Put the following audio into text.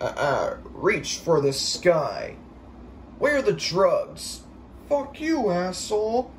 uh, uh, reach for the sky. Where are the drugs? Fuck you, asshole.